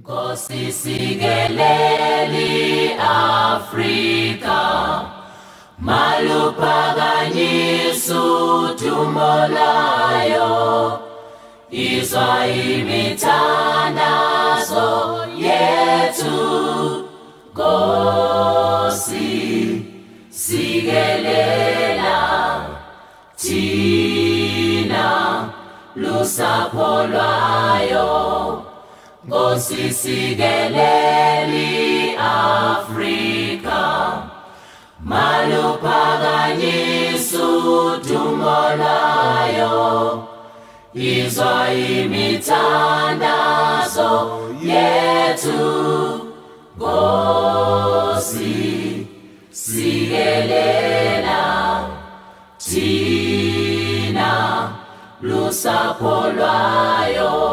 Nkosi sikeleli Afrika maluphakanyisa tumolayo layo izwa imithandazo yethu Nkosi sikelela thina lusapho lwayo Nkosi sikeleli Afrika maluphakanyisa udumo lwayo izwa imithandazo yethu. Nkosi sikelela thina lusapho lwayo.